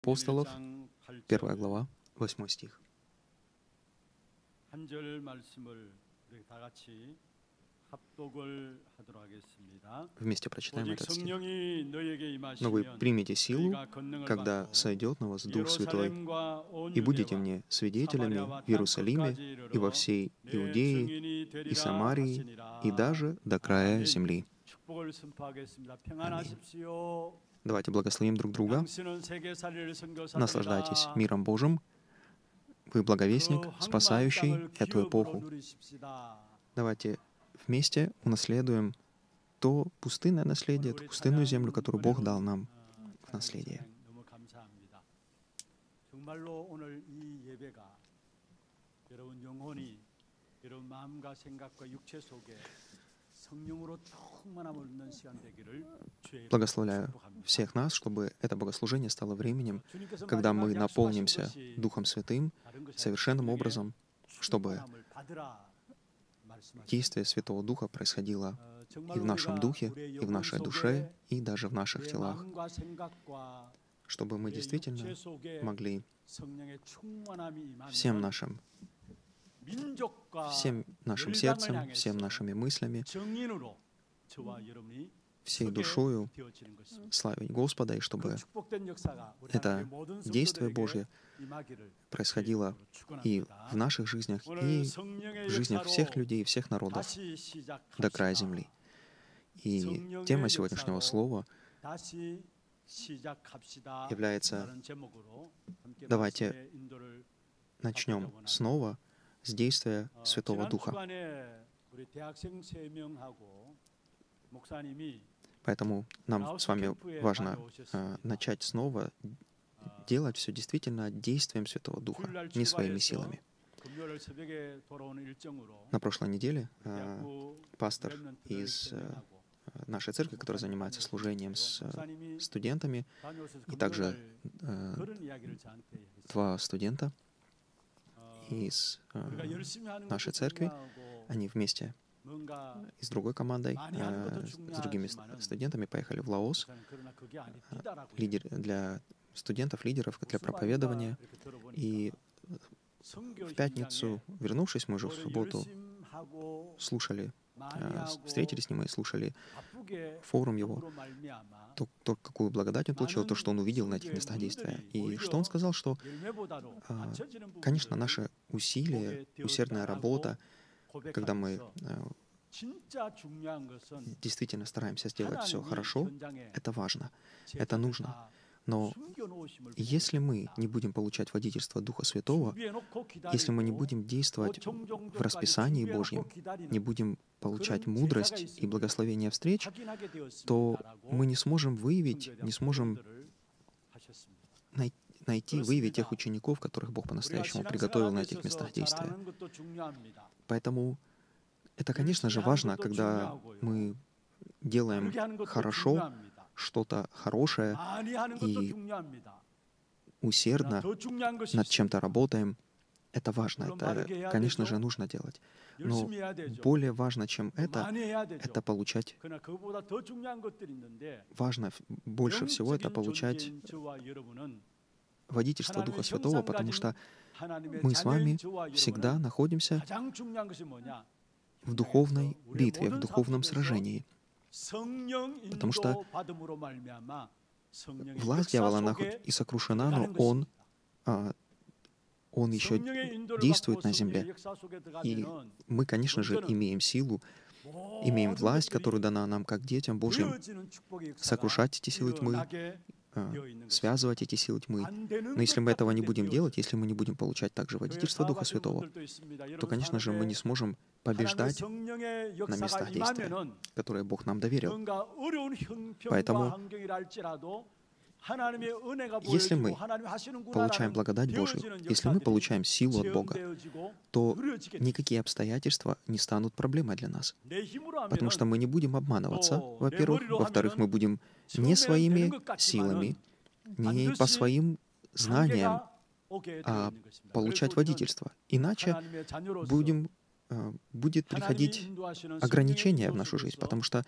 апостолов, 1 глава, 8 стих. Вместе прочитаем этот стих. «Но вы примете силу, когда сойдет на вас Дух Святой, и будете мне свидетелями в Иерусалиме и во всей Иудее и Самарии и даже до края земли». Аминь. Давайте благословим друг друга. Наслаждайтесь миром Божьим. Вы благовестник, спасающий эту эпоху. Давайте вместе унаследуем то пустынное наследие, ту пустынную землю, которую Бог дал нам в наследие. Благословляю всех нас, чтобы это богослужение стало временем, когда мы наполнимся Духом Святым совершенным образом, чтобы действие Святого Духа происходило и в нашем духе, и в нашей душе, и даже в наших телах, чтобы мы действительно могли всем нашим всем нашим сердцем, всем нашими мыслями, всей душою славить Господа, и чтобы это действие Божье происходило и в наших жизнях, и в жизнях всех людей, всех народов до края земли. И тема сегодняшнего слова является «Давайте начнем снова» с действия Святого Духа. Поэтому нам с вами важно э, начать снова делать все действительно действием Святого Духа, не своими силами. На прошлой неделе э, пастор из э, нашей церкви, который занимается служением с э, студентами, и также э, два студента, из э, нашей церкви, они вместе э, и с другой командой, э, с другими студентами поехали в Лаос. Э, лидер, для студентов, лидеров, для проповедования. И э, в пятницу, вернувшись, мы уже в субботу слушали, э, встретились с ним и слушали форум его, то, то какую благодать он получил, то, что он увидел на этих местах действия. И что он сказал, что, а, конечно, наши усилия, усердная работа, когда мы э, действительно стараемся сделать все хорошо, это важно, это нужно. Но если мы не будем получать водительство Духа Святого, если мы не будем действовать в расписании Божьем, не будем получать мудрость и благословение встреч, то мы не сможем выявить, не сможем найти, выявить тех учеников, которых Бог по-настоящему приготовил на этих местах действия. Поэтому это, конечно же, важно, когда мы делаем хорошо, что-то хорошее и усердно над чем-то работаем, это важно, это, конечно же, нужно делать. Но более важно, чем это, это получать... Важно больше всего это получать водительство Духа Святого, потому что мы с вами всегда находимся в духовной битве, в духовном сражении — Потому что власть дьявола она хоть и сокрушена, но он, а, он еще действует на земле. И мы, конечно же, имеем силу, имеем власть, которую дана нам как детям Божьим, сокрушать эти силы тьмы, а, связывать эти силы тьмы. Но если мы этого не будем делать, если мы не будем получать также водительство Духа Святого, то, конечно же, мы не сможем побеждать на местах действия, которые Бог нам доверил. Поэтому, если мы получаем благодать Божью, если мы получаем силу от Бога, то никакие обстоятельства не станут проблемой для нас. Потому что мы не будем обманываться, во-первых. Во-вторых, мы будем не своими силами, не по своим знаниям а получать водительство. Иначе будем Э, будет приходить ограничение в нашу жизнь, потому что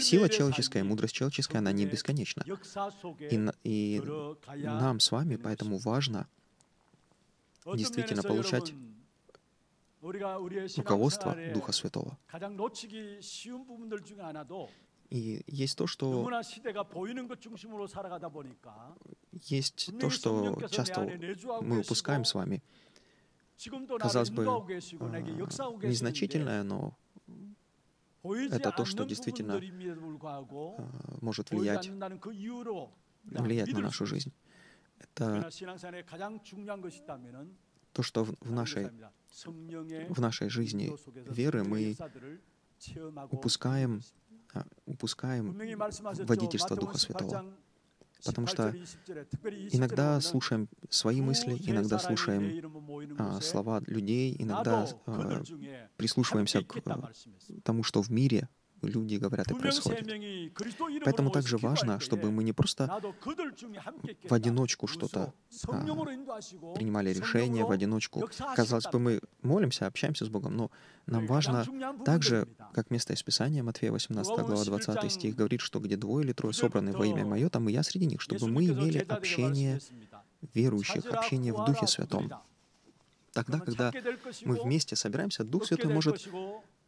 сила человеческая, мудрость человеческая, она не бесконечна. И, и нам с вами поэтому важно действительно получать руководство Духа Святого. И есть то, что есть то, что часто мы упускаем с вами казалось бы, незначительное, но это то, что действительно может влиять, влиять на нашу жизнь. Это то, что в нашей, в нашей жизни веры мы упускаем, упускаем водительство Духа Святого потому что иногда слушаем свои мысли, иногда слушаем а, слова людей, иногда а, прислушиваемся к а, тому, что в мире люди говорят и происходит. Поэтому также важно, чтобы мы не просто в одиночку что-то а, принимали решение, в одиночку. Казалось бы, мы молимся, общаемся с Богом, но нам важно также, как место из Писания, Матфея 18 глава 20 стих говорит, что где двое или трое собраны во имя Мое, там и я среди них, чтобы мы имели общение верующих, общение в Духе Святом. Тогда, когда мы вместе собираемся, Дух Святой может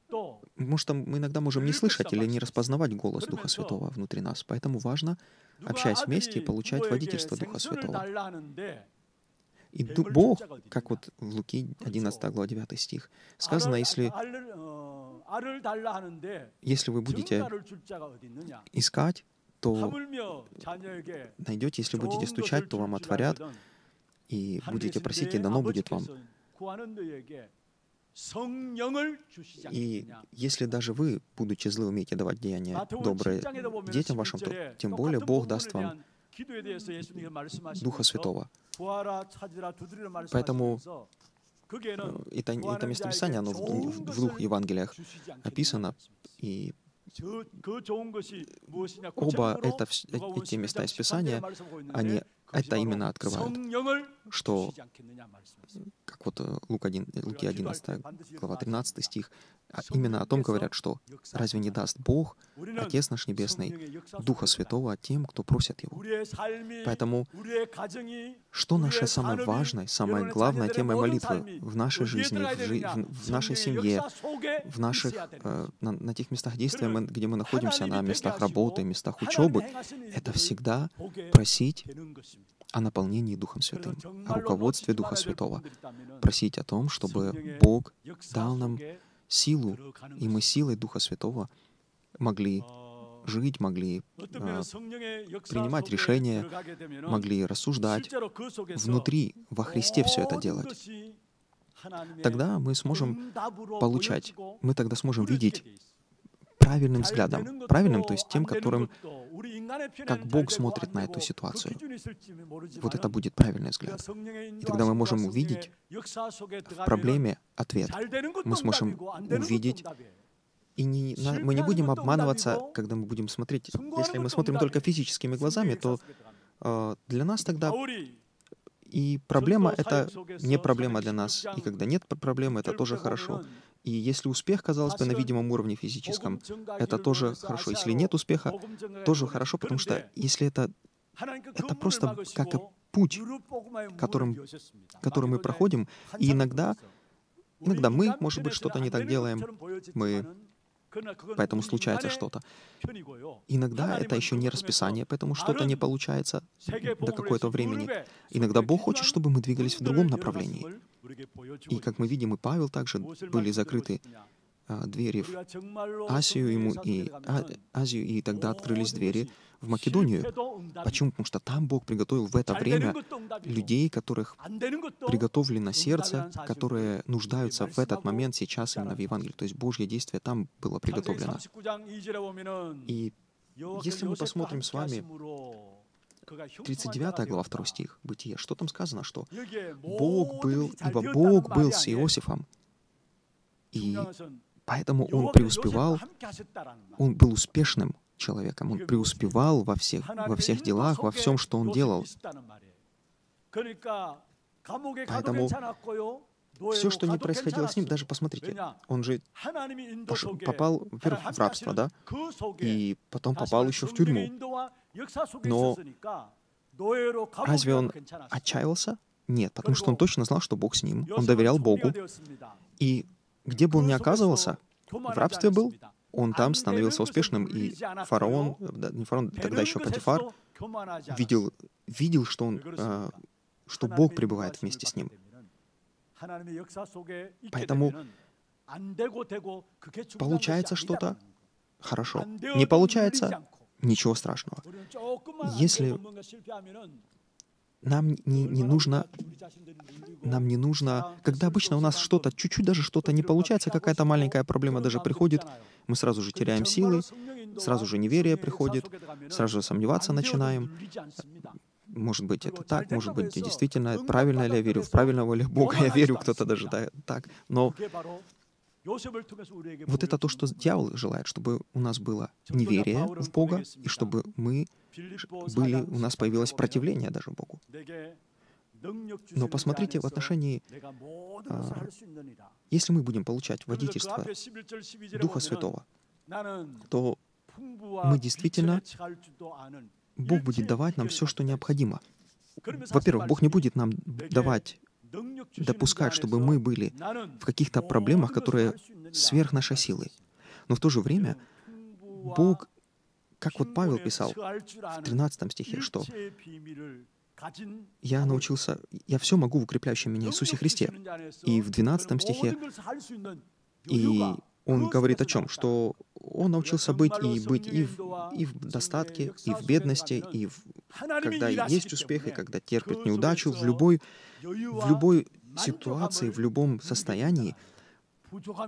Потому что мы иногда можем не слышать или не распознавать голос Духа Святого внутри нас. Поэтому важно, общаясь вместе, получать водительство Духа Святого. И Бог, как вот в Луки 11 глава 9 стих, сказано, если, если вы будете искать, то найдете, если будете стучать, то вам отворят, и будете просить, и дано будет вам. И если даже вы, будучи злы, умеете давать деяния добрые детям вашим, то тем более Бог даст вам Духа Святого. Поэтому э, это там, место Писания, оно в, в, в двух Евангелиях описано, и оба это, эти места из Писания, они это именно открывают что, как вот э, Лук 1, э, Луки 11, глава 13 стих, а именно о том говорят, что «разве не даст Бог, Отец наш Небесный, Духа Святого тем, кто просит Его?» Поэтому, что наше самое важное, самое главное темой молитвы в нашей жизни, в, жи в нашей семье, в наших, э, на, на тех местах действия, мы, где мы находимся, на местах работы, местах учебы, это всегда просить о наполнении Духом Святым, о руководстве Духа Святого. Просить о том, чтобы Бог дал нам силу, и мы силой Духа Святого могли жить, могли э, принимать решения, могли рассуждать, внутри, во Христе все это делать. Тогда мы сможем получать, мы тогда сможем видеть правильным взглядом. Правильным, то есть тем, которым, как Бог смотрит на эту ситуацию. Вот это будет правильный взгляд. И тогда мы можем увидеть в проблеме ответ. Мы сможем увидеть и не, на, мы не будем обманываться, когда мы будем смотреть. Если мы смотрим только физическими глазами, то э, для нас тогда и проблема — это не проблема для нас. И когда нет проблемы, это тоже хорошо. И если успех, казалось бы, на видимом уровне физическом, это тоже хорошо. Если нет успеха, тоже хорошо, потому что если это... Это просто как путь, которым, который мы проходим, и иногда Иногда мы, может быть, что-то не так делаем. Мы поэтому случается что-то. Иногда это еще не расписание, поэтому что-то не получается до какого-то времени. Иногда Бог хочет, чтобы мы двигались в другом направлении. И, как мы видим, и Павел также были закрыты а, двери в Азию, ему и, а, Азию, и тогда открылись двери в Македонию. Почему? Потому что там Бог приготовил в это время людей, которых приготовлено сердце, которые нуждаются в этот момент сейчас именно в Евангелии. То есть Божье действие там было приготовлено. И если мы посмотрим с вами 39 глава 2 стих Бытия, что там сказано, что Бог был, ибо Бог был с Иосифом, и Поэтому он преуспевал, он был успешным человеком, он преуспевал во всех, во всех делах, во всем, что он делал. Поэтому все, что не происходило с ним, даже посмотрите, он же пошел, попал, во-первых, в рабство, да, и потом попал еще в тюрьму. Но разве он отчаялся? Нет, потому что он точно знал, что Бог с ним, он доверял Богу, и где бы он ни оказывался, в рабстве был, он там становился успешным, и фараон, да, не фараон, тогда еще Патифар, видел, видел, что он, э, что Бог пребывает вместе с ним. Поэтому получается что-то хорошо. Не получается ничего страшного. Если нам не, не нужно, нам не нужно, когда обычно у нас что-то, чуть-чуть даже что-то не получается, какая-то маленькая проблема даже приходит, мы сразу же теряем силы, сразу же неверие приходит, сразу же сомневаться начинаем. Может быть, это так, может быть, действительно, правильно ли я верю, в правильного ли Бога я верю, кто-то даже так. Но вот это то, что дьявол желает, чтобы у нас было неверие в Бога, и чтобы мы были, у нас появилось противление даже Богу. Но посмотрите в отношении, а, если мы будем получать водительство Духа Святого, то мы действительно, Бог будет давать нам все, что необходимо. Во-первых, Бог не будет нам давать допускать, чтобы мы были в каких-то проблемах, которые сверх нашей силы. Но в то же время Бог, как вот Павел писал в 13 стихе, что я научился, я все могу в укрепляющем меня Иисусе Христе. И в 12 стихе, и он говорит о чем? Что он научился быть и быть и в, и в достатке, и в бедности, и в, когда есть успех, и когда терпит неудачу, в любой, в любой ситуации, в любом состоянии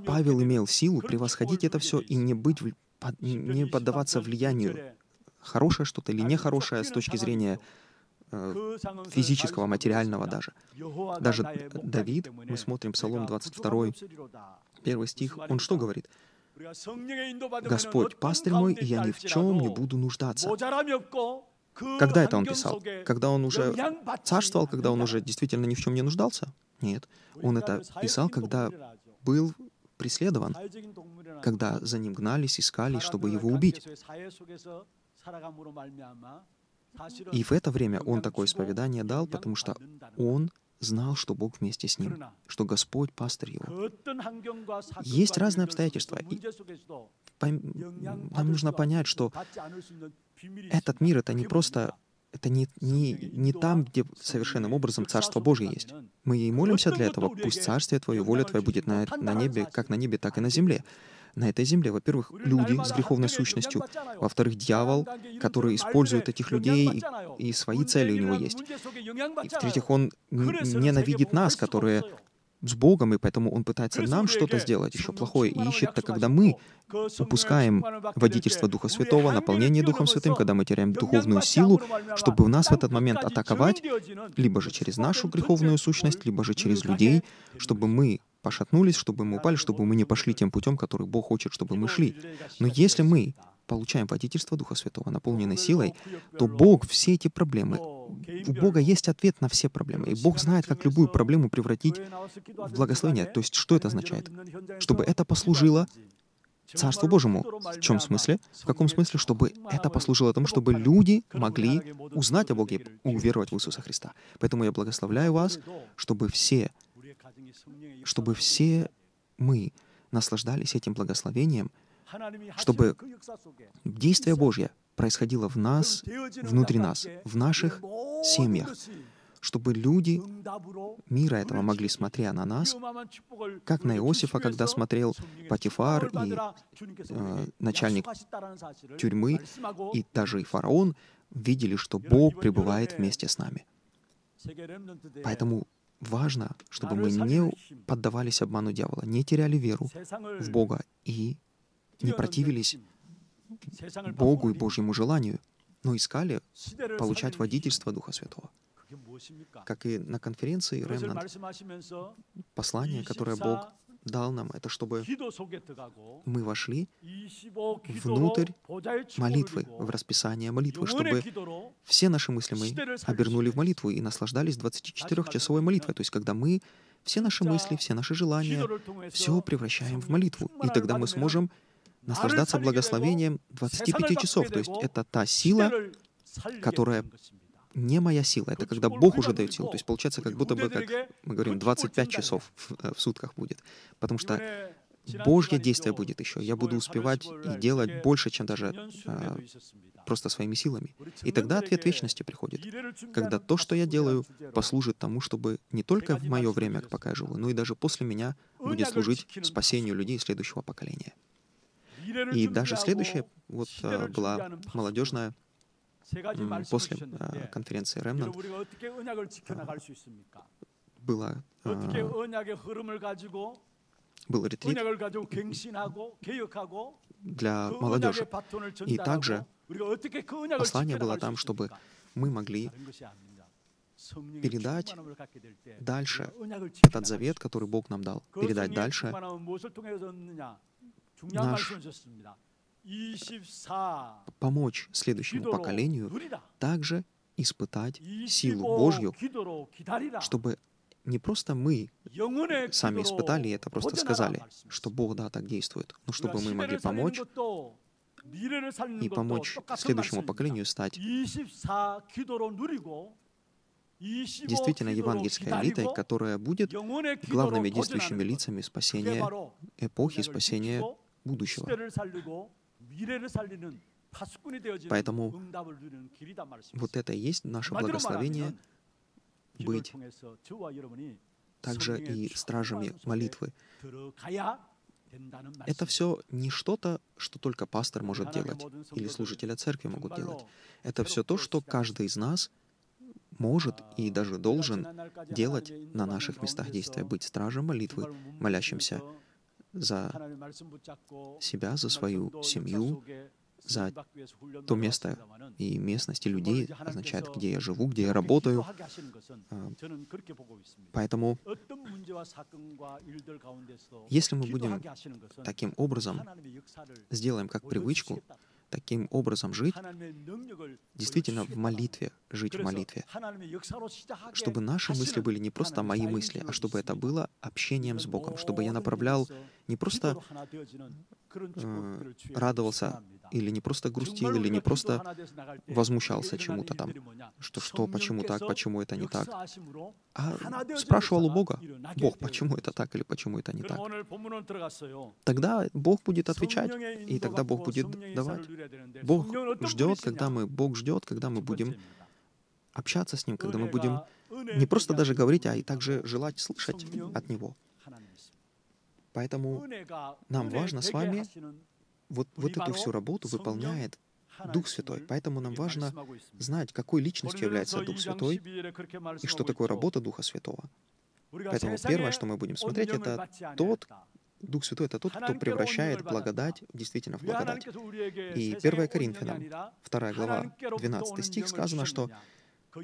Павел имел силу превосходить это все и не быть, не поддаваться влиянию хорошее что-то или нехорошее с точки зрения э, физического, материального даже. Даже Давид, мы смотрим Псалом 22, первый стих, он что говорит? «Господь, пастырь мой, и я ни в чем не буду нуждаться». Когда это он писал? Когда он уже царствовал, когда он уже действительно ни в чем не нуждался? Нет. Он это писал, когда был преследован, когда за ним гнались, искали, чтобы его убить. И в это время он такое исповедание дал, потому что он знал, что Бог вместе с ним, что Господь пастырь его. Есть разные обстоятельства. И нам нужно понять, что этот мир — это не просто это не, не, не там, где совершенным образом Царство Божье есть. Мы и молимся для этого. Пусть Царствие Твое, воля Твоя будет на, на небе, как на небе, так и на земле. На этой земле, во-первых, люди с греховной сущностью, во-вторых, дьявол, который использует этих людей, и, и свои цели у него есть. И в-третьих, он ненавидит нас, которые с Богом, и поэтому Он пытается нам что-то сделать еще плохое и ищет, так когда мы упускаем водительство Духа Святого, наполнение Духом Святым, когда мы теряем духовную силу, чтобы в нас в этот момент атаковать, либо же через нашу греховную сущность, либо же через людей, чтобы мы пошатнулись, чтобы мы упали, чтобы мы не пошли тем путем, который Бог хочет, чтобы мы шли. Но если мы получаем водительство Духа Святого, наполненной силой, то Бог все эти проблемы, у Бога есть ответ на все проблемы. И Бог знает, как любую проблему превратить в благословение. То есть что это означает? Чтобы это послужило Царству Божьему. В чем смысле? В каком смысле? Чтобы это послужило тому, чтобы люди могли узнать о Боге уверовать в Иисуса Христа. Поэтому я благословляю вас, чтобы все, чтобы все мы наслаждались этим благословением, чтобы действие Божье происходило в нас, внутри нас, в наших семьях, чтобы люди мира этого могли, смотря на нас, как на Иосифа, когда смотрел Патифар и э, начальник тюрьмы, и даже и фараон, видели, что Бог пребывает вместе с нами. Поэтому важно, чтобы мы не поддавались обману дьявола, не теряли веру в Бога и не противились Богу и Божьему желанию, но искали получать водительство Духа Святого. Как и на конференции Ремнант, послание, которое Бог дал нам, это чтобы мы вошли внутрь молитвы, в расписание молитвы, чтобы все наши мысли мы обернули в молитву и наслаждались 24-часовой молитвой. То есть, когда мы все наши мысли, все наши желания, все превращаем в молитву. И тогда мы сможем наслаждаться благословением 25 часов. То есть это та сила, которая не моя сила. Это когда Бог уже дает силу. То есть получается, как будто бы, как мы говорим, 25 часов в, э, в сутках будет. Потому что Божье действие будет еще. Я буду успевать и делать больше, чем даже а, просто своими силами. И тогда ответ вечности приходит, когда то, что я делаю, послужит тому, чтобы не только в мое время, пока я живу, но и даже после меня будет служить спасению людей следующего поколения. И даже следующая вот а, была молодежная после а, конференции Ремнант была был ретрит для молодежи. И также послание было там, чтобы мы могли передать дальше этот завет, который Бог нам дал, передать дальше наш помочь следующему поколению также испытать силу Божью, чтобы не просто мы сами испытали это, просто сказали, что Бог, да, так действует, но чтобы мы могли помочь и помочь следующему поколению стать действительно евангельской элитой, которая будет главными действующими лицами спасения эпохи, спасения будущего. Поэтому вот это и есть наше благословение быть также и стражами молитвы. Это все не что-то, что только пастор может делать или служители церкви могут делать. Это все то, что каждый из нас может и даже должен делать на наших местах действия, быть стражем молитвы, молящимся за себя, за свою семью, за то место и местность и людей, означает, где я живу, где я работаю. А, поэтому, если мы будем таким образом, сделаем как привычку, таким образом жить, действительно в молитве, жить в молитве, чтобы наши мысли были не просто мои мысли, а чтобы это было общением с Богом, чтобы я направлял не просто э, радовался или не просто грустил, или не просто возмущался чему-то там, что что, почему так, почему это не так, а спрашивал у Бога, Бог, почему это так или почему это не так. Тогда Бог будет отвечать, и тогда Бог будет давать. Бог ждет, когда мы, Бог ждет, когда мы будем общаться с Ним, когда мы будем не просто даже говорить, а и также желать слышать от Него. Поэтому нам важно с вами вот, вот эту всю работу выполняет Дух Святой. Поэтому нам важно знать, какой личностью является Дух Святой и что такое работа Духа Святого. Поэтому первое, что мы будем смотреть, это тот, Дух Святой — это тот, кто превращает благодать действительно в благодать. И 1 Коринфянам, 2 глава, 12 стих сказано, что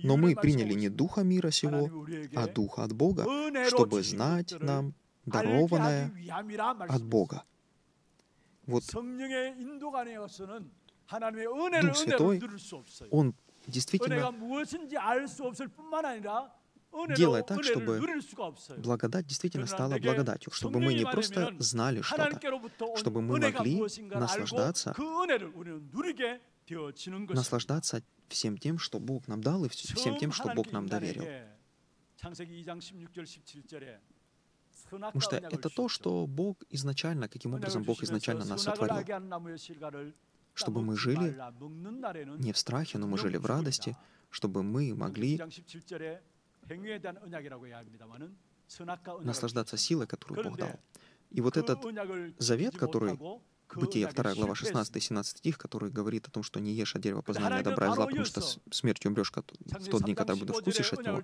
«Но мы приняли не Духа мира сего, а Духа от Бога, чтобы знать нам дарованное от Бога». Вот Дух Святой, Он действительно делает так, чтобы благодать действительно стала благодатью, чтобы мы не просто знали что-то, чтобы мы могли наслаждаться, наслаждаться всем тем, что Бог нам дал, и всем тем, что Бог нам доверил. Потому что это то, что Бог изначально, каким образом Бог изначально нас сотворил. Чтобы мы жили не в страхе, но мы жили в радости, чтобы мы могли наслаждаться силой, которую Бог дал. И вот этот завет, который Бытие 2 глава 16-17 стих, который говорит о том, что не ешь от дерева познания добра и зла, потому что смертью умрешь в тот день, когда будешь вкусишь от него,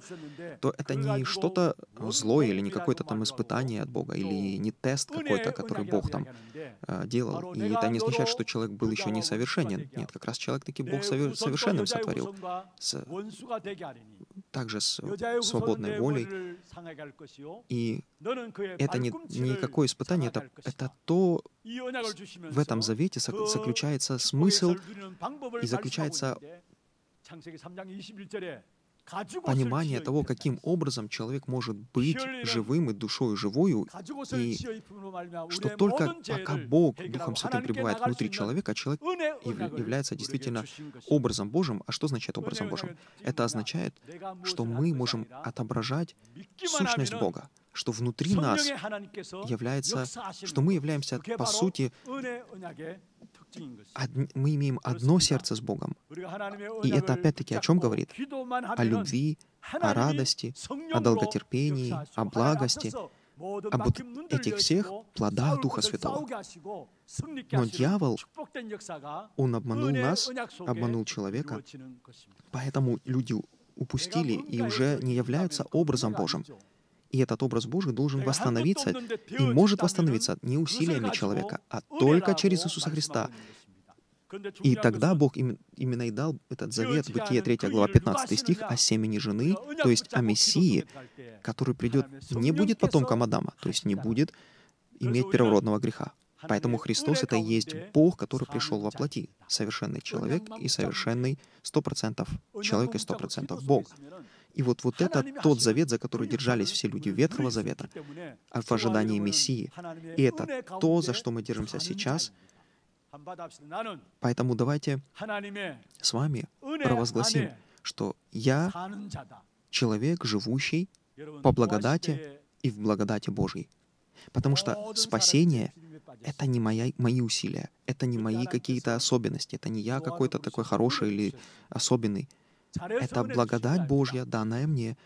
то это не что-то злое или не какое-то там испытание от Бога, или не тест какой-то, который Бог там э, делал. И это не означает, что человек был еще несовершенен. Нет, как раз человек таки Бог совершенным сотворил. С, также с свободной волей. И это не, никакое испытание, это, это то, в этом завете заключается смысл и заключается понимание того, каким образом человек может быть живым и душою живую, и что только пока Бог Духом Святым пребывает внутри человека, человек является действительно образом Божьим. А что значит образом Божьим? Это означает, что мы можем отображать сущность Бога, что внутри нас является, что мы являемся, по сути, мы имеем одно сердце с Богом. И это опять-таки о чем говорит? О любви, о радости, о долготерпении, о благости, об вот этих всех плодах Духа Святого. Но дьявол, он обманул нас, обманул человека, поэтому люди упустили и уже не являются образом Божьим. И этот образ Божий должен восстановиться и может восстановиться не усилиями человека, а только через Иисуса Христа. И тогда Бог именно и дал этот завет, Бытие 3 глава 15 стих, о семени жены, то есть о Мессии, который придет, не будет потомком Адама, то есть не будет иметь первородного греха. Поэтому Христос — это и есть Бог, который пришел во плоти, совершенный человек и совершенный 100% человек и 100% Бог. И вот, вот это тот завет, за который держались все люди Ветхого Завета, а в ожидании Мессии. И это то, за что мы держимся сейчас. Поэтому давайте с вами провозгласим, что я человек, живущий по благодати и в благодати Божьей. Потому что спасение — это не моя, мои усилия, это не мои какие-то особенности, это не я какой-то такой хороший или особенный. Это благодать Божья, данная мне,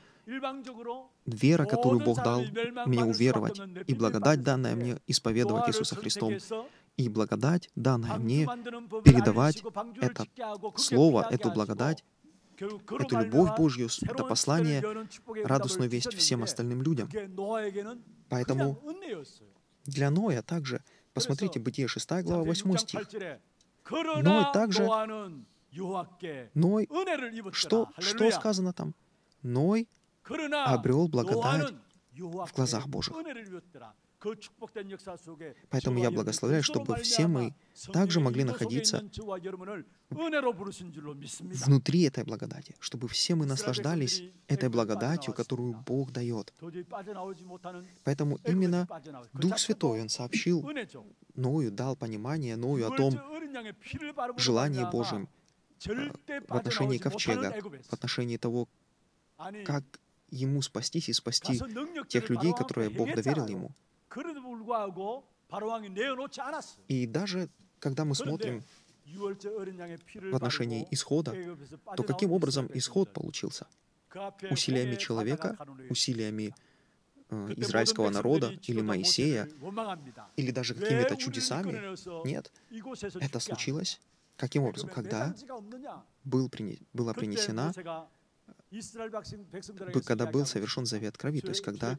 вера, которую Бог дал мне уверовать, и благодать, данная мне исповедовать Иисуса Христом, и благодать, данная мне передавать это слово, эту благодать, эту любовь Божью, это послание, радостную весть всем остальным людям. Поэтому для Ноя также, посмотрите, Бытие 6 глава 8 стих. Ной также Ной, что, что сказано там? Ной обрел благодать в глазах Божьих. Поэтому я благословляю, чтобы все мы также могли находиться внутри этой благодати, чтобы все мы наслаждались этой благодатью, которую Бог дает. Поэтому именно Дух Святой, Он сообщил Ною, дал понимание Ною о том желании Божьем, в отношении ковчега, в отношении того, как ему спастись и спасти тех людей, которые Бог доверил ему. И даже когда мы смотрим в отношении исхода, то каким образом исход получился? Усилиями человека, усилиями э, израильского народа или Моисея, или даже какими-то чудесами? Нет. Это случилось Каким образом? Когда был прине... была принесена, когда был совершен завет крови, то есть когда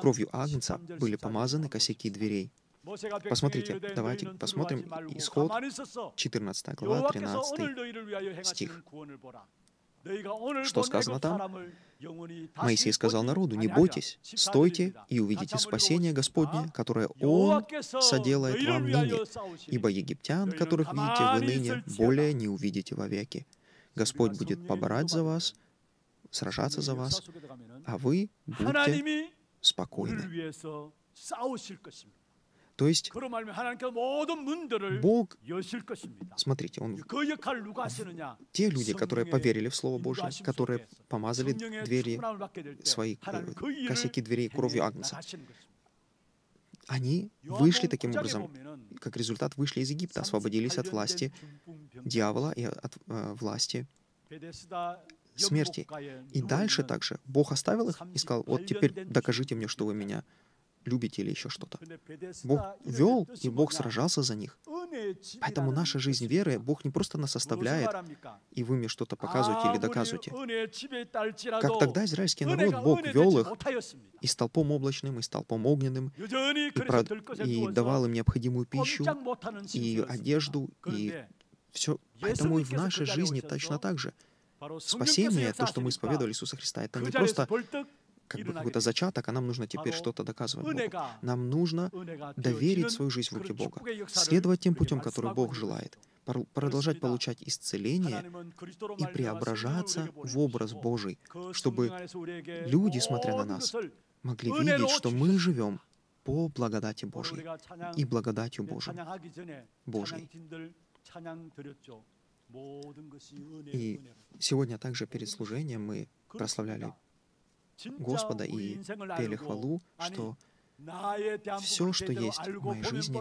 кровью Агнца были помазаны косяки дверей. Посмотрите, давайте посмотрим исход 14 глава, 13 стих. Что сказано там? Моисей сказал народу, «Не бойтесь, стойте и увидите спасение Господне, которое Он соделает вам ныне, ибо египтян, которых видите вы ныне, более не увидите вовеки. Господь будет поборать за вас, сражаться за вас, а вы будьте спокойны». То есть Бог, смотрите, Он, те люди, которые поверили в Слово Божье, которые помазали двери свои, э, косяки дверей кровью Агнца, они вышли таким образом, как результат, вышли из Египта, освободились от власти дьявола и от э, власти смерти. И дальше также Бог оставил их и сказал, вот теперь докажите мне, что вы меня любите или еще что-то. Бог вел, и Бог сражался за них. Поэтому наша жизнь веры, Бог не просто нас оставляет, и вы мне что-то показываете или доказываете. Как тогда израильский народ, Бог вел их и столпом облачным, и столпом огненным, и, про... и давал им необходимую пищу, и одежду, и все. Поэтому и в нашей жизни точно так же. Спасение, то, что мы исповедовали Иисуса Христа, это не просто как бы какой-то зачаток, а нам нужно теперь что-то доказывать Богу. Нам нужно доверить свою жизнь в руки Бога, следовать тем путем, который Бог желает. продолжать получать исцеление и преображаться в образ Божий, чтобы люди, смотря на нас, могли видеть, что мы живем по благодати Божьей и благодатью Божьей. Божьей. И сегодня также перед служением мы прославляли Господа и пели хвалу, что все, что есть в моей жизни,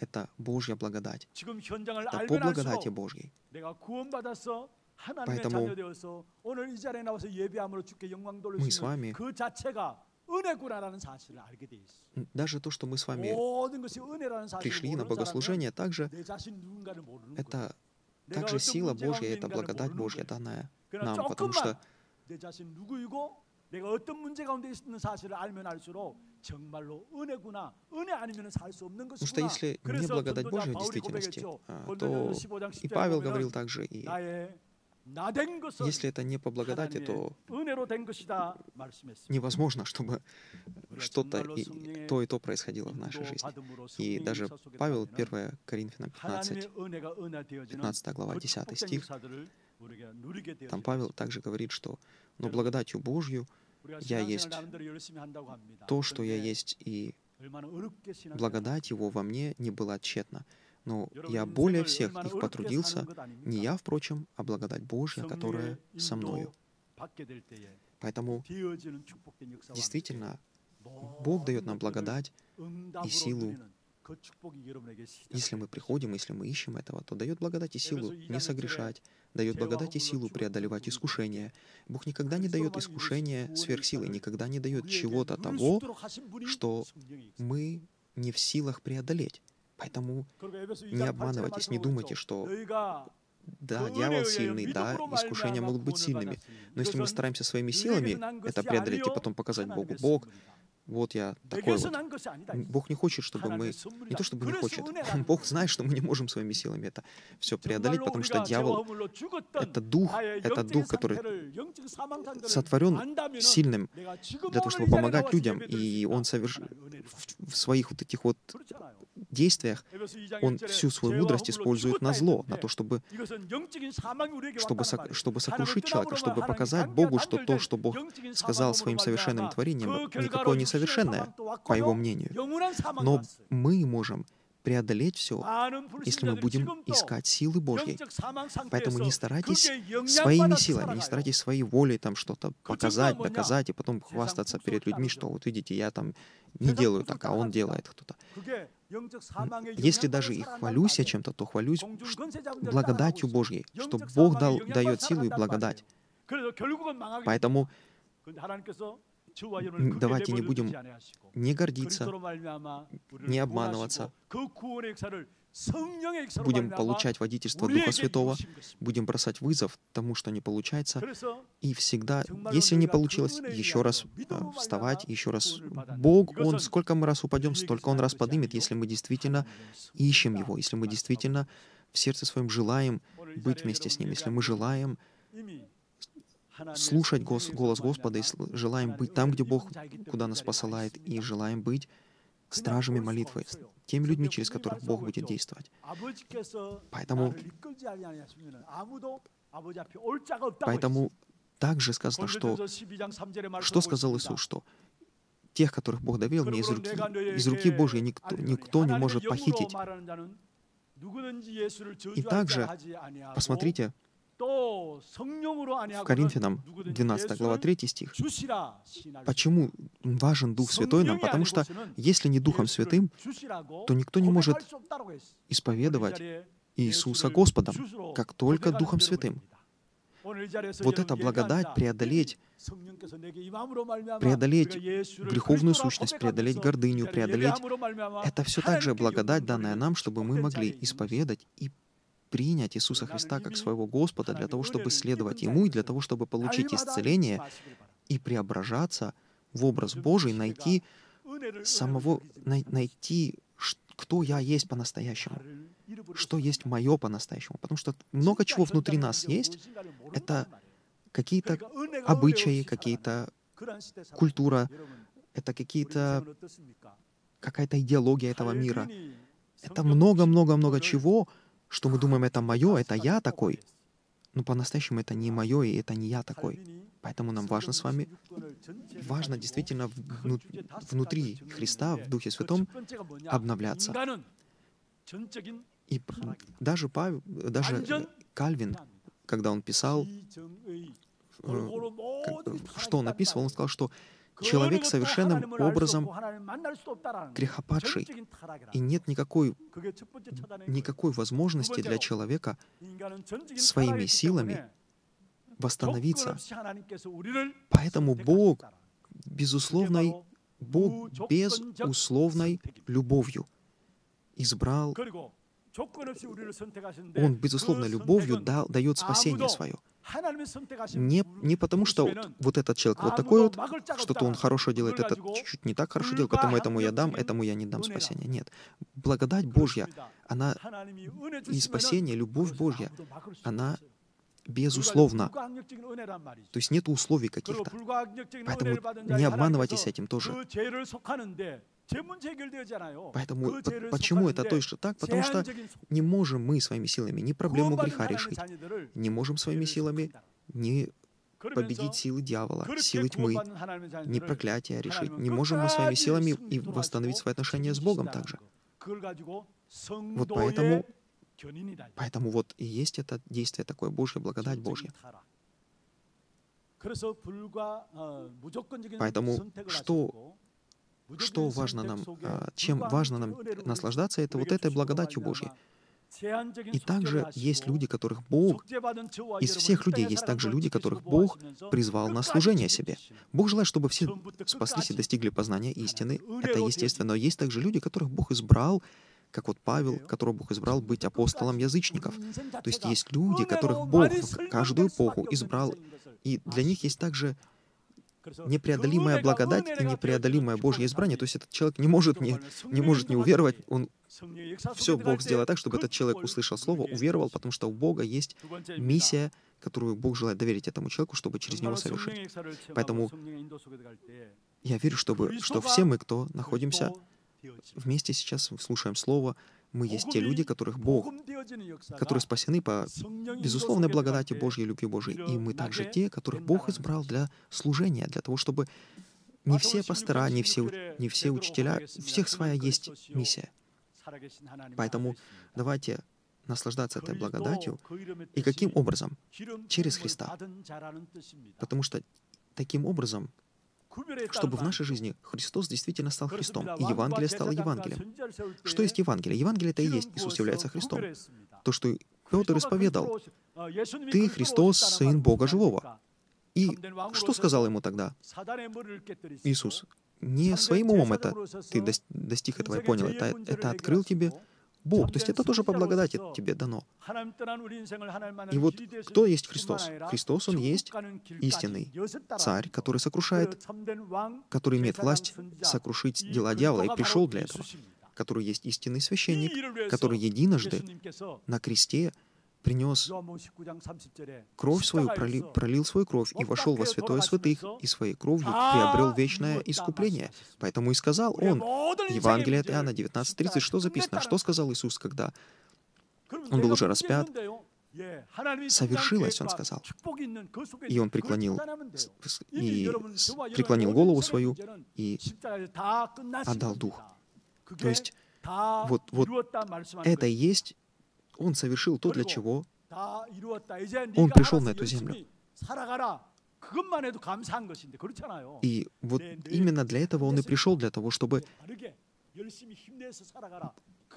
это Божья благодать. Это по благодати Божьей. Поэтому мы с вами даже то, что мы с вами пришли на богослужение, также это также сила Божья, это благодать Божья, данная нам, потому что 내가 어떤 문제 가운데 있는 사실을 알면 알수록 정말로 은혜구나, 은혜 아니면 살수 없는 것이구나. Потому что если не благодать Божия в действительности, то и Павел говорил также, и если это не по благодати, то невозможно, чтобы что-то и то и то происходило в нашей жизни. И даже Павел, 1 Коринфянам 15, 15 глава, 10 стих, там Павел также говорит, что «но благодатью Божью я есть то, что я есть, и благодать Его во мне не была тщетна. Но я более всех их потрудился, не я, впрочем, а благодать Божья, которая со мною. Поэтому действительно Бог дает нам благодать и силу если мы приходим, если мы ищем этого, то дает благодать и силу не согрешать, дает благодать и силу преодолевать искушения. Бог никогда не дает искушения сверхсилы, никогда не дает чего-то того, что мы не в силах преодолеть. Поэтому не обманывайтесь, не думайте, что да, дьявол сильный, да, искушения могут быть сильными. Но если мы стараемся своими силами это преодолеть и потом показать Богу, Бог, вот я такой вот. Бог. Не хочет, чтобы мы... Не то, чтобы не хочет. Бог знает, что мы не можем своими силами это все преодолеть, потому что дьявол — это дух, это дух, который сотворен сильным для того, чтобы помогать людям, и он соверш... в своих вот этих вот действиях он всю свою мудрость использует на зло, на то, чтобы, чтобы, сок, чтобы сокрушить человека, чтобы показать Богу, что то, что Бог сказал своим совершенным творением, никакое не совершенное, по его мнению. Но мы можем преодолеть все, если мы будем искать силы Божьей. Поэтому не старайтесь своими силами, не старайтесь своей волей там что-то показать, доказать, и потом хвастаться перед людьми, что вот видите, я там не делаю так, а он делает кто-то. Если даже и хвалюсь я чем-то, то хвалюсь благодатью Божьей, что Бог дал, дает силу и благодать. Поэтому давайте не будем не гордиться, не обманываться, будем получать водительство Духа Святого, будем бросать вызов тому, что не получается, и всегда, если не получилось, еще раз э, вставать, еще раз. Бог, Он, сколько мы раз упадем, столько Он раз поднимет, если мы действительно ищем Его, если мы действительно в сердце своем желаем быть вместе с Ним, если мы желаем слушать голос, голос Господа и желаем быть там, где Бог, куда нас посылает, и желаем быть стражами молитвы, теми людьми, через которых Бог будет действовать. Поэтому, поэтому также сказано, что, что сказал Иисус, что тех, которых Бог довел мне из руки, из руки Божьей, никто, никто не может похитить. И также, посмотрите, в Коринфянам 12 глава 3 стих. Почему важен Дух Святой нам? Потому что если не Духом Святым, то никто не может исповедовать Иисуса Господом, как только Духом Святым. Вот эта благодать преодолеть, преодолеть греховную сущность, преодолеть гордыню, преодолеть, это все также благодать, данная нам, чтобы мы могли исповедать и принять Иисуса Христа как своего Господа для того, чтобы следовать Ему и для того, чтобы получить исцеление и преображаться в образ Божий, найти самого, найти, кто я есть по-настоящему, что есть мое по-настоящему. Потому что много чего внутри нас есть, это какие-то обычаи, какие-то культура, это какие-то какая-то идеология этого мира. Это много-много-много чего, что мы думаем, это мое, это я такой, но по-настоящему это не мое, и это не я такой. Поэтому нам важно с вами, важно действительно вну, внутри Христа, в Духе Святом, обновляться. И даже, Павел, даже Кальвин, когда он писал, э, что он описывал, он сказал, что человек совершенным образом грехопадший, и нет никакой, никакой возможности для человека своими силами восстановиться. Поэтому Бог безусловной, Бог безусловной любовью избрал, Он безусловно любовью дал, дает спасение свое. Не, не потому, что вот, вот этот человек вот такой вот, что-то он хорошо делает, этот чуть-чуть не так хорошо делает, поэтому этому я дам, этому я не дам спасения. Нет. Благодать Божья, она и спасение, любовь Божья, она безусловно. То есть нет условий каких-то. Поэтому не обманывайтесь этим тоже. Поэтому почему это точно так? Потому что не можем мы своими силами ни проблему греха решить, не можем своими силами ни победить силы дьявола, силы тьмы, не проклятие решить. Не можем мы своими силами и восстановить свои отношения с Богом также. Вот поэтому, поэтому вот и есть это действие такое Божье, благодать Божья. Поэтому что что важно нам, а, чем важно нам наслаждаться, это вот этой благодатью Божьей. И также есть люди, которых Бог, из всех людей есть также люди, которых Бог призвал на служение себе. Бог желает, чтобы все спаслись и достигли познания истины. Это естественно. Но есть также люди, которых Бог избрал, как вот Павел, которого Бог избрал быть апостолом язычников. То есть есть люди, которых Бог каждую эпоху избрал, и для них есть также непреодолимая благодать и непреодолимое Божье избрание. То есть этот человек не может не, не, может не уверовать, он все Бог сделает так, чтобы этот человек услышал Слово, уверовал, потому что у Бога есть миссия, которую Бог желает доверить этому человеку, чтобы через него совершить. Поэтому я верю, чтобы, что все мы, кто находимся вместе сейчас, слушаем Слово, мы есть те люди, которых Бог, которые спасены по безусловной благодати Божьей, любви Божьей. И мы также те, которых Бог избрал для служения, для того, чтобы не все пастора, не все, не все учителя, у всех своя есть миссия. Поэтому давайте наслаждаться этой благодатью. И каким образом? Через Христа. Потому что таким образом чтобы в нашей жизни Христос действительно стал Христом, и Евангелие стало Евангелием. Что есть Евангелие? Евангелие — это и есть Иисус является Христом. То, что Петр исповедал. «Ты, Христос, Сын Бога Живого». И что сказал ему тогда Иисус? Не своим умом это ты достиг этого и понял, это, это открыл тебе Бог. То есть это тоже по благодати тебе дано. И вот кто есть Христос? Христос, Он есть истинный царь, который сокрушает, который имеет власть сокрушить дела дьявола и пришел для этого, который есть истинный священник, который единожды на кресте принес кровь свою, пролил, пролил свою кровь и вошел во святое святых, и своей кровью приобрел вечное искупление. Поэтому и сказал он, Евангелие от Иоанна 19.30, что записано? Что сказал Иисус, когда он был уже распят? Совершилось, он сказал. И он преклонил, и преклонил голову свою и отдал дух. То есть вот, вот это и есть он совершил то, для чего Он пришел на эту землю. И вот именно для этого Он и пришел, для того, чтобы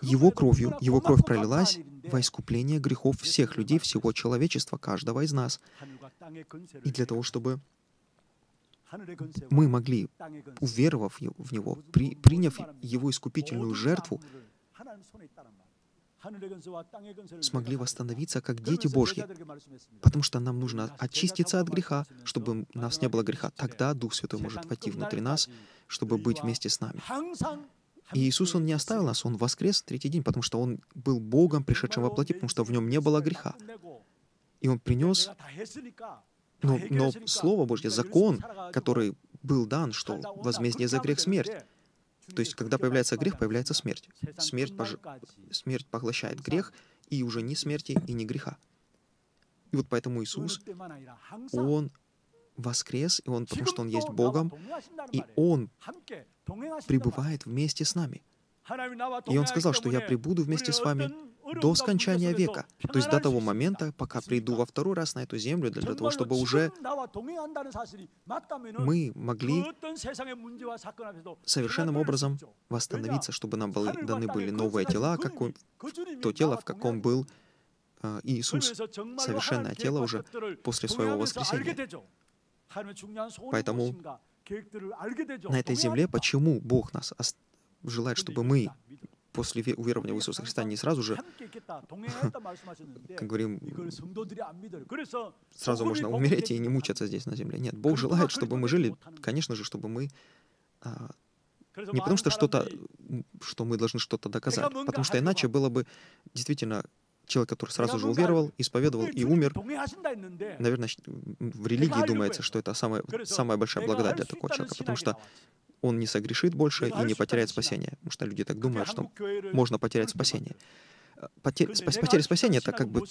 его кровью, его кровь пролилась во искупление грехов всех людей, всего человечества, каждого из нас. И для того, чтобы мы могли, уверовав в Него, при, приняв Его искупительную жертву, смогли восстановиться как дети Божьи, потому что нам нужно очиститься от греха, чтобы у нас не было греха. Тогда Дух Святой может войти внутри нас, чтобы быть вместе с нами. И Иисус, Он не оставил нас, Он воскрес в третий день, потому что Он был Богом, пришедшим во плоти, потому что в Нем не было греха. И Он принес, но, но Слово Божье, закон, который был дан, что возмездие за грех — смерть. То есть, когда появляется грех, появляется смерть. Смерть, пож... смерть поглощает грех, и уже ни смерти, и ни греха. И вот поэтому Иисус, Он воскрес, и Он, потому что Он есть Богом, и Он пребывает вместе с нами. И Он сказал, что я прибуду вместе с вами до скончания века, то есть до того момента, пока приду во второй раз на эту землю, для того, чтобы уже мы могли совершенным образом восстановиться, чтобы нам были, даны были новые тела, как он, то тело, в каком был э, Иисус, совершенное тело уже после своего воскресения. Поэтому на этой земле, почему Бог нас желает, чтобы мы после уверования в Иисуса Христа не сразу же, как говорим, сразу можно умереть и не мучаться здесь на земле. Нет, Бог желает, чтобы мы жили, конечно же, чтобы мы а, не потому что что-то, что мы должны что-то доказать, потому что иначе было бы действительно человек, который сразу же уверовал, исповедовал и умер, наверное, в религии думается, что это самая, самая большая благодать для такого человека, потому что он не согрешит больше и не потеряет спасение. Потому что люди так думают, что можно потерять спасение. Потеря, потеря спасения — это как бы,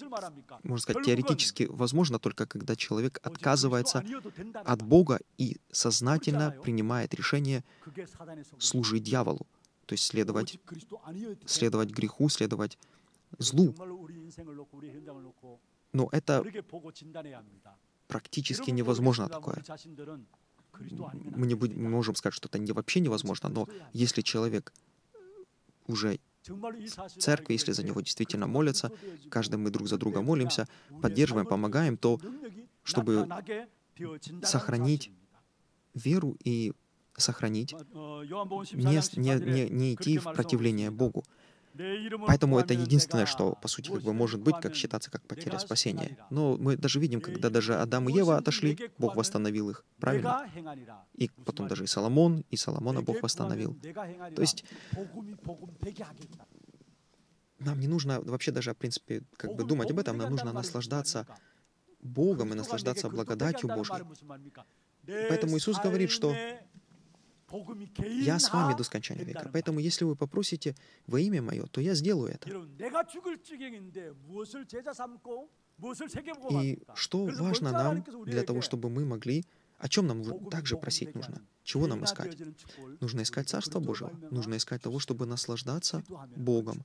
можно сказать, теоретически возможно только когда человек отказывается от Бога и сознательно принимает решение служить дьяволу, то есть следовать, следовать греху, следовать злу. Но это практически невозможно такое мы не будем, можем сказать, что это не, вообще невозможно, но если человек уже в церкви, если за него действительно молятся, каждый мы друг за друга молимся, поддерживаем, помогаем, то чтобы сохранить веру и сохранить, не, не, не, не идти в противление Богу. Поэтому это единственное, что, по сути, как бы может быть, как считаться как потеря спасения. Но мы даже видим, когда даже Адам и Ева отошли, Бог восстановил их, правильно? И потом даже и Соломон, и Соломона Бог восстановил. То есть нам не нужно вообще даже, в принципе, как бы думать об этом, нам нужно наслаждаться Богом и наслаждаться благодатью Божьей. Поэтому Иисус говорит, что я с вами до скончания века. Поэтому, если вы попросите во имя Мое, то я сделаю это. И что важно нам для того, чтобы мы могли о чем нам также просить нужно? Чего нам искать? Нужно искать Царство Божьего. Нужно искать того, чтобы наслаждаться Богом.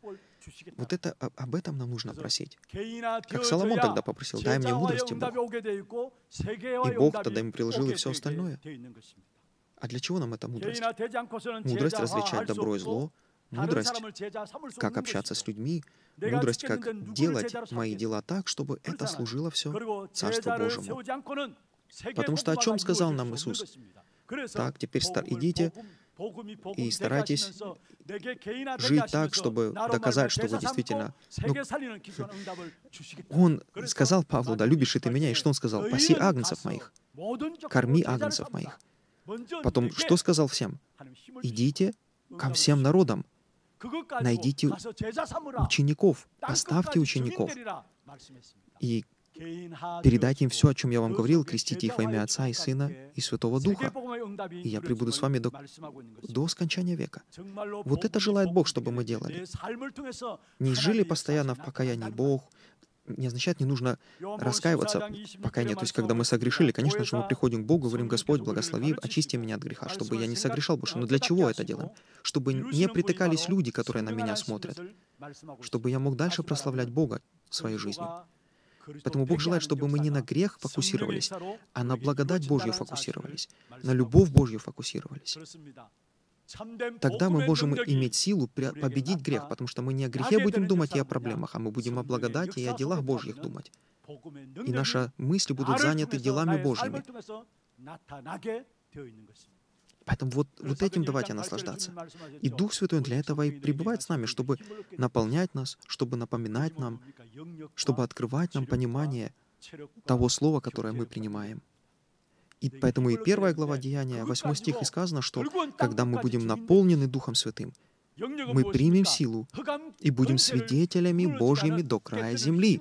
Вот это, об этом нам нужно просить. Как Соломон тогда попросил, дай мне мудрости, Бог. И Бог тогда ему приложил и все остальное. А для чего нам эта мудрость? Мудрость различать добро и зло, мудрость, как общаться с людьми, мудрость, как делать мои дела так, чтобы это служило все Царству Божьему. Потому что о чем сказал нам Иисус? Так, теперь идите и старайтесь жить так, чтобы доказать, что вы действительно... Ну, он сказал Павлу, да, любишь и ты меня, и что он сказал? Паси агнцев моих, корми агнцев моих. Потом что сказал всем? Идите ко всем народам, найдите учеников, оставьте учеников и передайте им все, о чем я вам говорил, крестите их во имя Отца и Сына и Святого Духа, и я прибуду с вами до, до скончания века. Вот это желает Бог, чтобы мы делали. Не жили постоянно в покаянии Бог, не означает, не нужно раскаиваться, пока нет. То есть, когда мы согрешили, конечно же, мы приходим к Богу, говорим, Господь, благослови, очисти меня от греха, чтобы я не согрешал больше. Но для чего это делаем? Чтобы не притыкались люди, которые на меня смотрят. Чтобы я мог дальше прославлять Бога своей жизнью. Поэтому Бог желает, чтобы мы не на грех фокусировались, а на благодать Божью фокусировались, на любовь Божью фокусировались. Тогда мы можем иметь силу победить грех, потому что мы не о грехе будем думать и о проблемах, а мы будем о благодати и о делах Божьих думать. И наши мысли будут заняты делами Божьими. Поэтому вот, вот этим давайте наслаждаться. И Дух Святой для этого и пребывает с нами, чтобы наполнять нас, чтобы напоминать нам, чтобы открывать нам понимание того слова, которое мы принимаем. И поэтому и первая глава Деяния, 8 стих, и сказано, что когда мы будем наполнены Духом Святым, мы примем силу и будем свидетелями Божьими до края земли.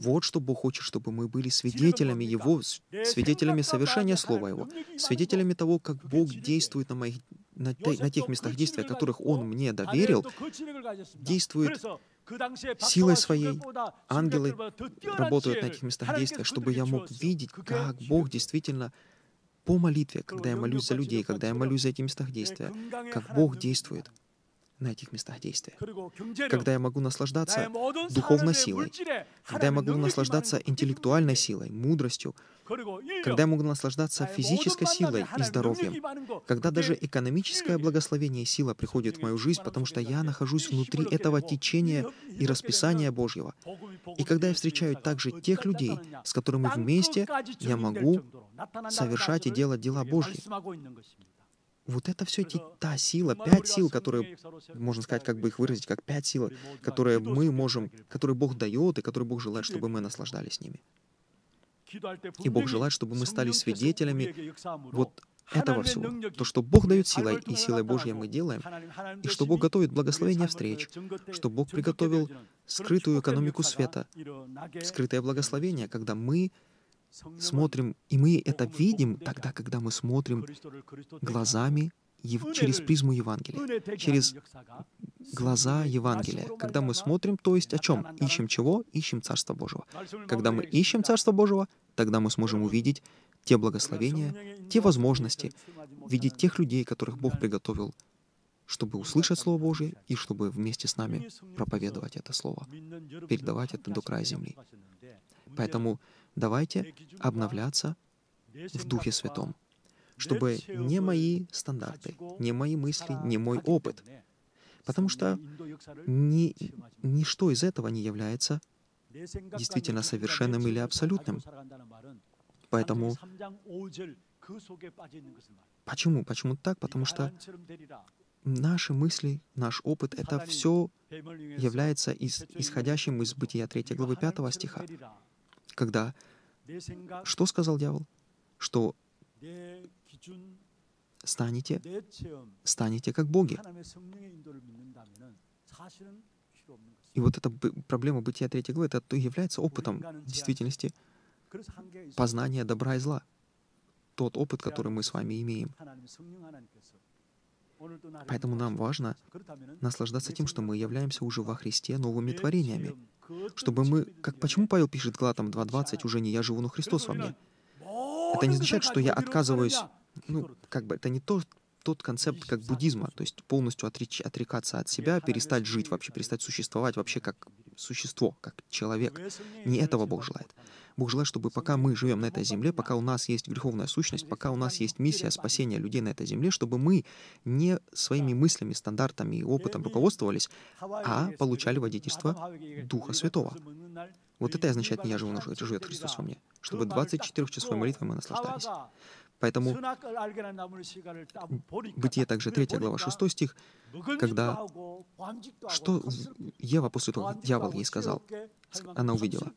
Вот что Бог хочет, чтобы мы были свидетелями Его, свидетелями совершения Слова Его, свидетелями того, как Бог действует на, моих, на, те, на тех местах действия, которых Он мне доверил, действует силой своей ангелы работают на этих местах действия, чтобы я мог видеть, как Бог действительно по молитве, когда я молюсь за людей, когда я молюсь за эти местах действия, как Бог действует на этих местах действия. Когда я могу наслаждаться духовной силой, когда я могу наслаждаться интеллектуальной силой, мудростью, когда я могу наслаждаться физической силой и здоровьем, когда даже экономическое благословение и сила приходит в мою жизнь, потому что я нахожусь внутри этого течения и расписания Божьего. И когда я встречаю также тех людей, с которыми вместе я могу совершать и делать дела Божьи. Вот это все эти, та сила, пять сил, которые, можно сказать, как бы их выразить, как пять сил, которые мы можем, которые Бог дает и которые Бог желает, чтобы мы наслаждались ними. И Бог желает, чтобы мы стали свидетелями вот этого всего. То, что Бог дает силой, и силой Божьей мы делаем, и что Бог готовит благословение встреч, что Бог приготовил скрытую экономику света, скрытое благословение, когда мы смотрим, и мы это видим тогда, когда мы смотрим глазами через призму Евангелия, через глаза Евангелия. Когда мы смотрим, то есть о чем? Ищем чего? Ищем Царство Божьего. Когда мы ищем Царство Божьего, тогда мы сможем увидеть те благословения, те возможности, видеть тех людей, которых Бог приготовил, чтобы услышать Слово Божье и чтобы вместе с нами проповедовать это Слово, передавать это до края земли. Поэтому давайте обновляться в Духе Святом, чтобы не мои стандарты, не мои мысли, не мой опыт, потому что ни, ничто из этого не является действительно совершенным или абсолютным. Поэтому Почему? Почему так? Потому что наши мысли, наш опыт — это все является из, исходящим из Бытия 3 главы 5 стиха когда что сказал дьявол? Что станете, станете как боги. И вот эта проблема бытия третьей главы, это то является опытом в действительности познания добра и зла. Тот опыт, который мы с вами имеем. Поэтому нам важно наслаждаться тем, что мы являемся уже во Христе новыми творениями. Чтобы мы... Как, почему Павел пишет Галатам 2.20 «Уже не я живу, но Христос во мне»? Это не означает, что я отказываюсь... Ну, как бы, это не то, тот концепт как буддизма, то есть полностью отречь, отрекаться от себя, перестать жить вообще, перестать существовать вообще как существо, как человек. Не этого Бог желает. Бог желает, чтобы пока мы живем на этой земле, пока у нас есть греховная сущность, пока у нас есть миссия спасения людей на этой земле, чтобы мы не своими мыслями, стандартами и опытом руководствовались, а получали водительство Духа Святого. Вот это означает «не я живу, но живет Христос во мне», чтобы 24 часовой молитвой мы наслаждались. Поэтому Бытие также 3 глава 6 стих, когда что Ева после того, дьявол ей сказал, она увидела.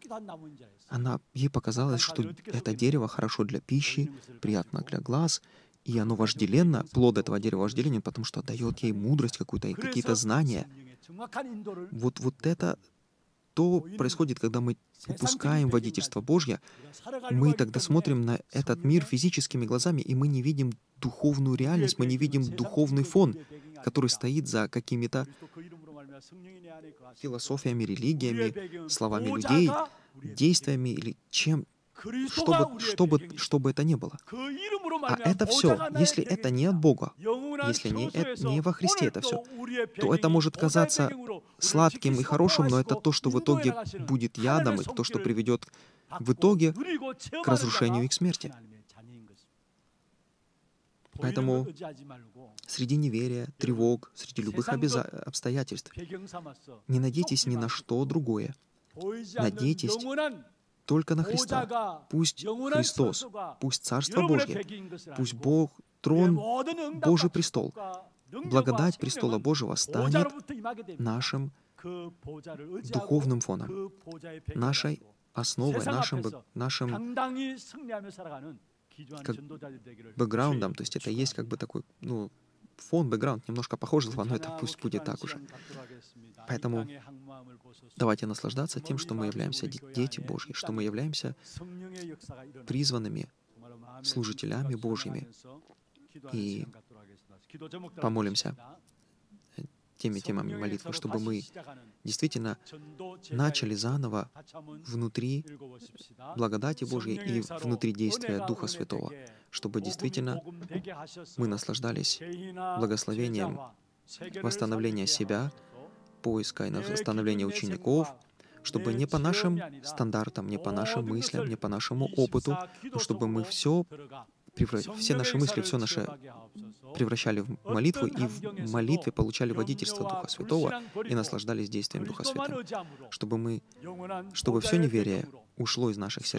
Она, ей показалось, что это дерево хорошо для пищи, приятно для глаз, и оно вожделенно, плод этого дерева вожделенен, потому что дает ей мудрость какую-то и какие-то знания. Вот, вот это что происходит, когда мы упускаем водительство Божье, мы тогда смотрим на этот мир физическими глазами, и мы не видим духовную реальность, мы не видим духовный фон, который стоит за какими-то философиями, религиями, словами людей, действиями или чем, чтобы, чтобы, чтобы это не было. А это все, если это не от Бога, если не, не во Христе это все, то это может казаться сладким и хорошим, но это то, что в итоге будет ядом, и то, что приведет в итоге к разрушению и к смерти. Поэтому среди неверия, тревог, среди любых обстоятельств не надейтесь ни на что другое. Надейтесь только на Христа. Пусть Христос, пусть Царство Божье, пусть Бог, трон, Божий престол, благодать престола Божьего станет нашим духовным фоном, нашей основой, нашим, нашим как бэкграундом, то есть это есть как бы такой, ну, фон, бэкграунд немножко похож, но это пусть будет так уже. Поэтому давайте наслаждаться тем, что мы являемся дети Божьи, что мы являемся призванными служителями Божьими. И помолимся теми темами молитвы, чтобы мы действительно начали заново внутри благодати Божьей и внутри действия Духа Святого, чтобы действительно мы наслаждались благословением восстановления себя, поиска и восстановления учеников, чтобы не по нашим стандартам, не по нашим мыслям, не по нашему опыту, но чтобы мы все, все наши мысли, все наше превращали в молитву и в молитве получали водительство Духа Святого и наслаждались действием Духа Святого, чтобы мы, чтобы все неверие ушло из наших сердец,